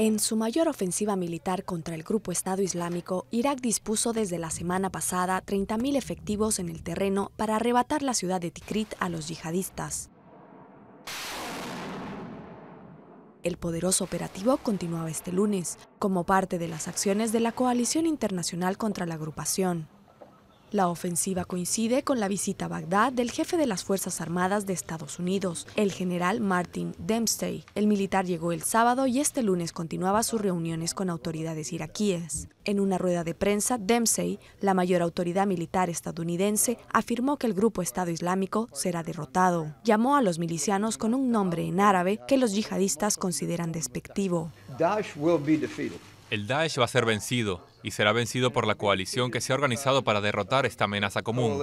En su mayor ofensiva militar contra el grupo Estado Islámico, Irak dispuso desde la semana pasada 30.000 efectivos en el terreno para arrebatar la ciudad de Tikrit a los yihadistas. El poderoso operativo continuaba este lunes, como parte de las acciones de la Coalición Internacional contra la agrupación. La ofensiva coincide con la visita a Bagdad del jefe de las Fuerzas Armadas de Estados Unidos, el general Martin Dempsey. El militar llegó el sábado y este lunes continuaba sus reuniones con autoridades iraquíes. En una rueda de prensa, Dempsey, la mayor autoridad militar estadounidense, afirmó que el grupo Estado Islámico será derrotado. Llamó a los milicianos con un nombre en árabe que los yihadistas consideran despectivo. El Daesh va a ser vencido y será vencido por la coalición que se ha organizado para derrotar esta amenaza común.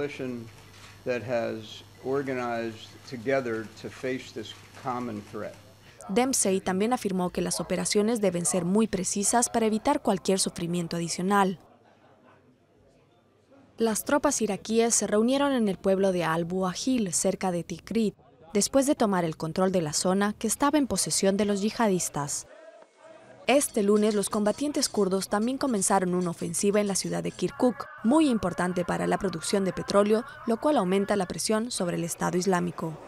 Dempsey también afirmó que las operaciones deben ser muy precisas para evitar cualquier sufrimiento adicional. Las tropas iraquíes se reunieron en el pueblo de Al-Buahil, cerca de Tikrit, después de tomar el control de la zona que estaba en posesión de los yihadistas. Este lunes los combatientes kurdos también comenzaron una ofensiva en la ciudad de Kirkuk, muy importante para la producción de petróleo, lo cual aumenta la presión sobre el Estado Islámico.